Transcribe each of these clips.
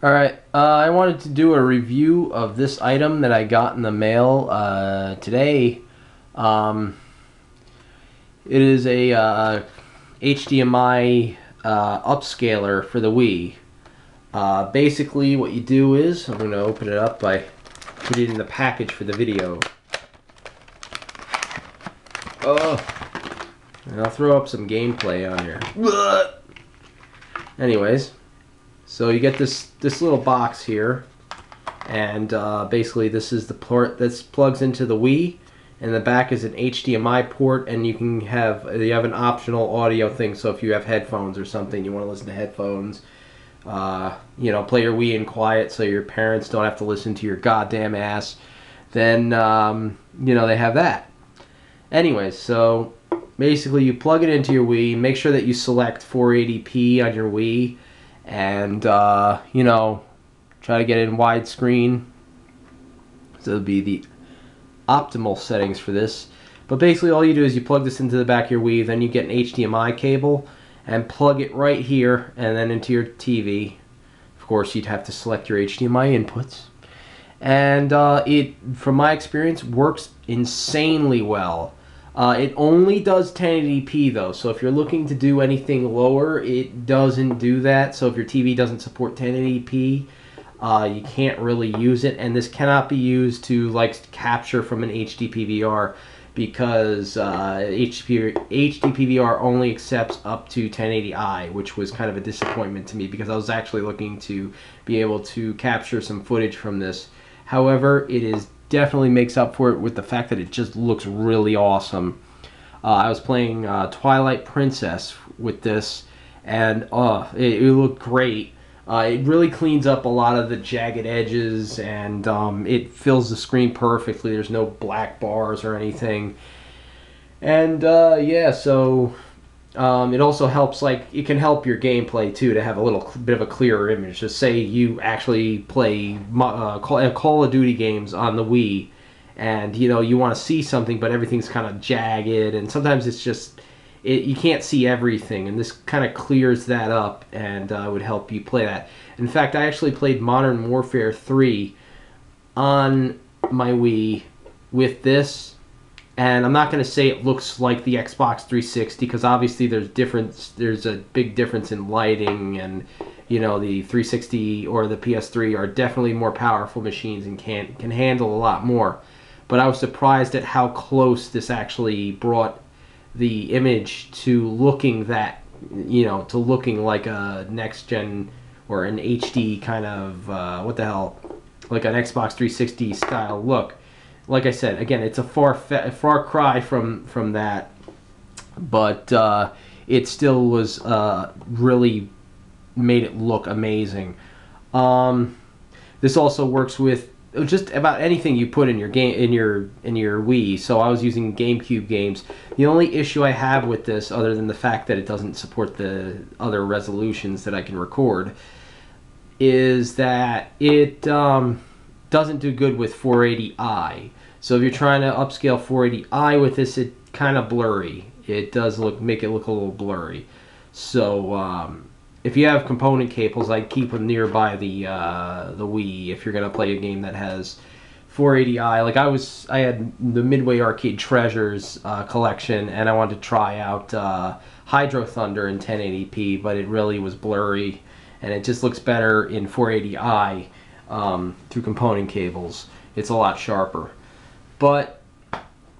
Alright, uh, I wanted to do a review of this item that I got in the mail uh, today. Um, it is a uh, HDMI uh, upscaler for the Wii. Uh, basically what you do is, I'm going to open it up by putting it in the package for the video. Oh, and I'll throw up some gameplay on here. Anyways, so you get this this little box here, and uh, basically this is the port that plugs into the Wii, and the back is an HDMI port, and you can have you have an optional audio thing. So if you have headphones or something, you want to listen to headphones. Uh, you know, play your Wii in quiet so your parents don't have to listen to your goddamn ass. Then um, you know they have that. Anyways, so basically you plug it into your Wii. Make sure that you select 480p on your Wii and uh, you know try to get it in widescreen. So it'll be the optimal settings for this. But basically all you do is you plug this into the back of your Wii then you get an HDMI cable and plug it right here and then into your TV of course you'd have to select your HDMI inputs. And uh, it from my experience works insanely well uh, it only does 1080p though, so if you're looking to do anything lower, it doesn't do that. So if your TV doesn't support 1080p, uh, you can't really use it, and this cannot be used to like capture from an HD PVR because uh, HD, HD PVR only accepts up to 1080i, which was kind of a disappointment to me because I was actually looking to be able to capture some footage from this. However, it is definitely makes up for it with the fact that it just looks really awesome. Uh, I was playing uh, Twilight Princess with this, and uh, it, it looked great. Uh, it really cleans up a lot of the jagged edges, and um, it fills the screen perfectly. There's no black bars or anything. And uh, yeah, so um, it also helps, like, it can help your gameplay too to have a little bit of a clearer image. Just say you actually play uh, Call of Duty games on the Wii, and you know you want to see something, but everything's kind of jagged, and sometimes it's just it, you can't see everything, and this kind of clears that up and uh, would help you play that. In fact, I actually played Modern Warfare 3 on my Wii with this and I'm not going to say it looks like the Xbox 360 because obviously there's difference. There's a big difference in lighting, and you know the 360 or the PS3 are definitely more powerful machines and can can handle a lot more. But I was surprised at how close this actually brought the image to looking that you know to looking like a next gen or an HD kind of uh, what the hell like an Xbox 360 style look like I said, again, it's a far far cry from from that, but uh, it still was uh, really made it look amazing. Um, this also works with just about anything you put in your game in your in your Wii. So I was using GameCube games. The only issue I have with this, other than the fact that it doesn't support the other resolutions that I can record, is that it um, doesn't do good with 480i. So if you're trying to upscale 480i with this, it kind of blurry. It does look make it look a little blurry. So um, if you have component cables, I'd keep them nearby the uh, the Wii if you're gonna play a game that has 480i. Like I was, I had the Midway Arcade Treasures uh, collection, and I wanted to try out uh, Hydro Thunder in 1080p, but it really was blurry, and it just looks better in 480i um, through component cables. It's a lot sharper. But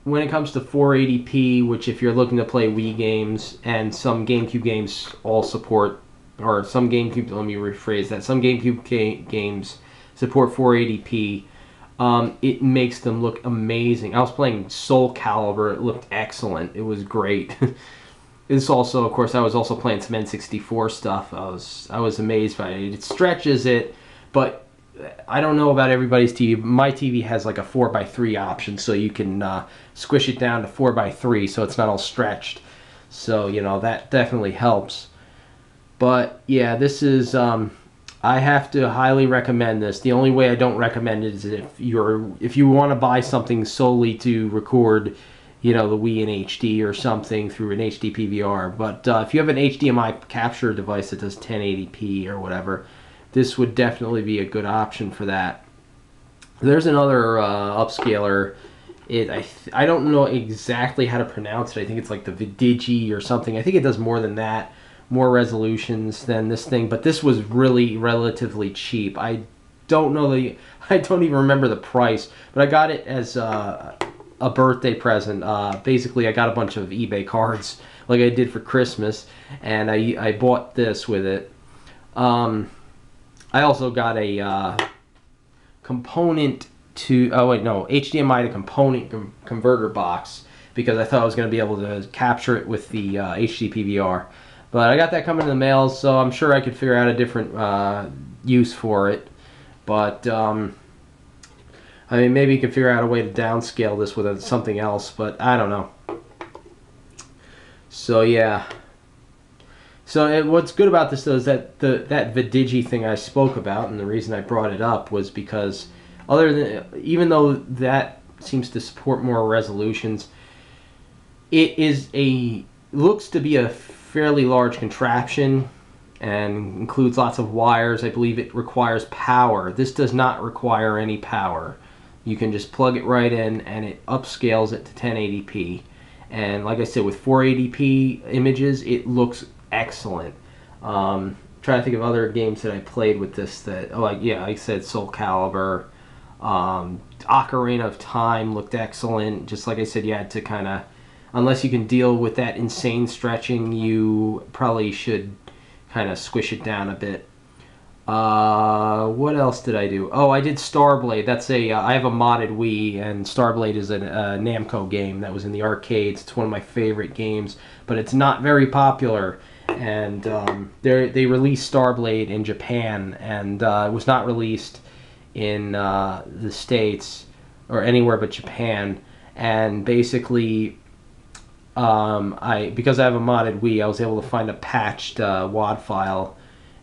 when it comes to 480p, which if you're looking to play Wii games and some GameCube games all support, or some GameCube, let me rephrase that, some GameCube ga games support 480p, um, it makes them look amazing. I was playing Soul Calibur, it looked excellent, it was great. this also, of course, I was also playing some N64 stuff. I was I was amazed by it. It stretches it, but I don't know about everybody's TV. My TV has like a 4x3 option, so you can uh, squish it down to 4x3 so it's not all stretched. So, you know, that definitely helps. But, yeah, this is, um, I have to highly recommend this. The only way I don't recommend it is if you're, if you want to buy something solely to record, you know, the Wii in HD or something through an HD PVR. But uh, if you have an HDMI capture device that does 1080p or whatever, this would definitely be a good option for that. There's another uh, upscaler. It I I don't know exactly how to pronounce it. I think it's like the Vidigi or something. I think it does more than that, more resolutions than this thing. But this was really relatively cheap. I don't know the I don't even remember the price, but I got it as uh, a birthday present. Uh, basically, I got a bunch of eBay cards like I did for Christmas, and I I bought this with it. Um, I also got a uh, component to oh wait no HDMI to component com- converter box because I thought I was going to be able to capture it with the uh, HD PVR. But I got that coming in the mail, so I'm sure I could figure out a different uh, use for it. But um, I mean, maybe you could figure out a way to downscale this with something else, but I don't know. So yeah. So it, what's good about this though is that the that Vidigi thing I spoke about, and the reason I brought it up was because other than even though that seems to support more resolutions, it is a looks to be a fairly large contraption and includes lots of wires. I believe it requires power. This does not require any power. You can just plug it right in and it upscales it to 1080p. And like I said, with 480p images, it looks excellent. Um, trying to think of other games that I played with this that, oh, like, yeah, I said Soul Calibur. Um, Ocarina of Time looked excellent. Just like I said, you had to kind of, unless you can deal with that insane stretching, you probably should kind of squish it down a bit. Uh, what else did I do? Oh, I did Starblade. That's a uh, I have a modded Wii, and Starblade is a, a Namco game that was in the arcades. It's one of my favorite games, but it's not very popular. And um, they released Starblade in Japan, and uh, it was not released in uh, the states or anywhere but Japan. And basically, um, I because I have a modded Wii, I was able to find a patched uh, WAD file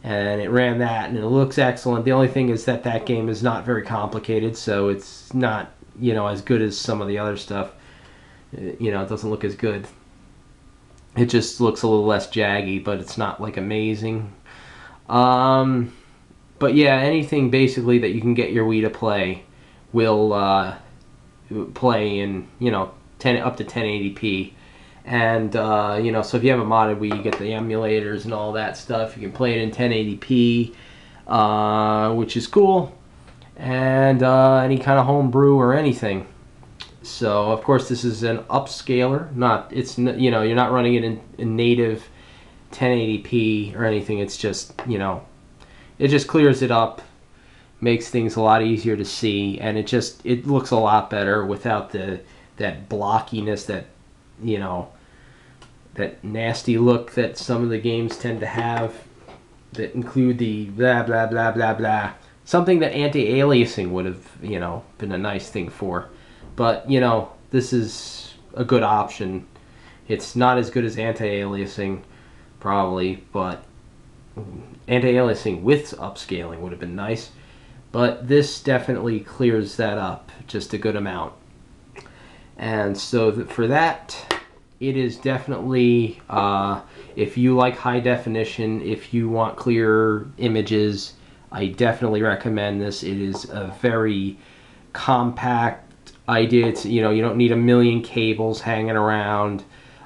and it ran that and it looks excellent. The only thing is that that game is not very complicated, so it's not you know as good as some of the other stuff. Uh, you know, it doesn't look as good. It just looks a little less jaggy, but it's not like amazing. Um, but yeah, anything basically that you can get your Wii to play will uh, play in you know 10 up to 1080p and uh, you know so if you have a modded Wii you get the emulators and all that stuff. You can play it in 1080p uh, which is cool. And uh, any kind of homebrew or anything so of course this is an upscaler not it's you know you're not running it in, in native 1080p or anything. It's just you know it just clears it up makes things a lot easier to see and it just it looks a lot better without the that blockiness that you know that nasty look that some of the games tend to have that include the blah blah blah blah blah. Something that anti-aliasing would have you know been a nice thing for but you know this is a good option. It's not as good as anti-aliasing probably but anti-aliasing with upscaling would have been nice. But this definitely clears that up just a good amount. And so for that it is definitely uh, if you like high definition if you want clear images i definitely recommend this. It is a very compact idea you know you don't need a million cables hanging around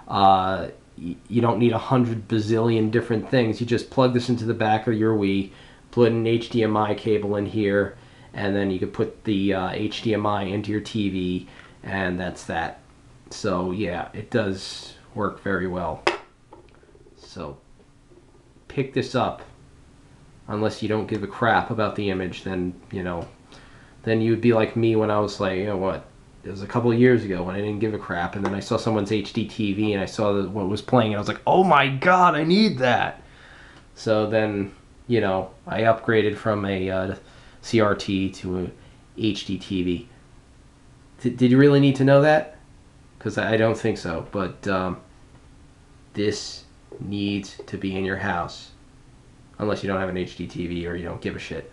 uh, you don't need a hundred bazillion different things you just plug this into the back of your wii put an hdmi cable in here and then you could put the uh, hdmi into your tv and that's that so yeah, it does work very well. So pick this up. Unless you don't give a crap about the image, then you know, then you'd be like me when I was like, you know what? It was a couple of years ago when I didn't give a crap, and then I saw someone's HD TV and I saw what was playing, and I was like, oh my god, I need that. So then, you know, I upgraded from a uh, CRT to a HD TV. Did you really need to know that? because I don't think so. But um, this needs to be in your house, unless you don't have an HD TV or you don't give a shit.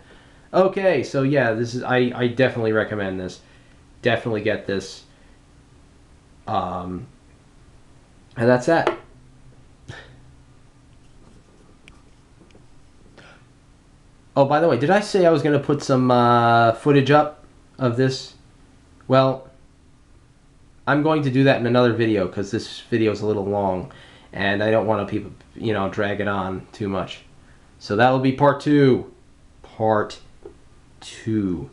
Okay, so yeah, this is I I definitely recommend this. Definitely get this. Um, and that's that. Oh, by the way, did I say I was going to put some uh, footage up of this? Well, I'm going to do that in another video because this video is a little long, and I don't want to people, you know, drag it on too much. So that will be part two. Part two.